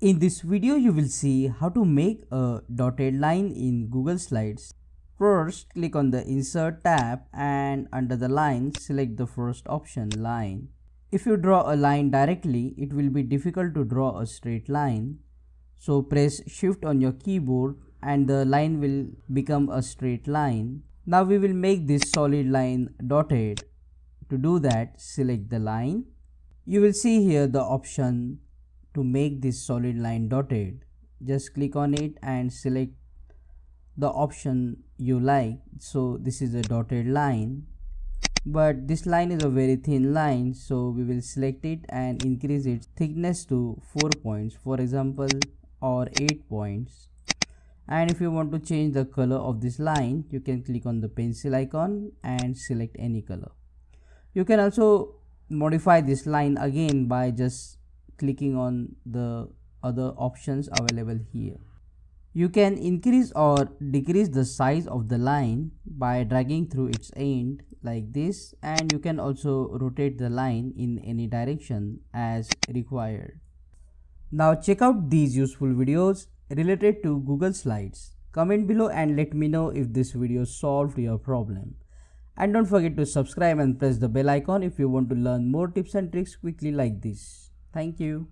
In this video you will see how to make a dotted line in Google Slides. First click on the insert tab and under the line select the first option line. If you draw a line directly it will be difficult to draw a straight line. So press shift on your keyboard and the line will become a straight line. Now we will make this solid line dotted. To do that select the line. You will see here the option to make this solid line dotted. Just click on it and select the option you like. So this is a dotted line. But this line is a very thin line so we will select it and increase its thickness to 4 points for example or 8 points. And if you want to change the color of this line you can click on the pencil icon and select any color. You can also modify this line again by just clicking on the other options available here. You can increase or decrease the size of the line by dragging through its end like this and you can also rotate the line in any direction as required. Now check out these useful videos related to Google Slides. Comment below and let me know if this video solved your problem. And don't forget to subscribe and press the bell icon if you want to learn more tips and tricks quickly like this. Thank you.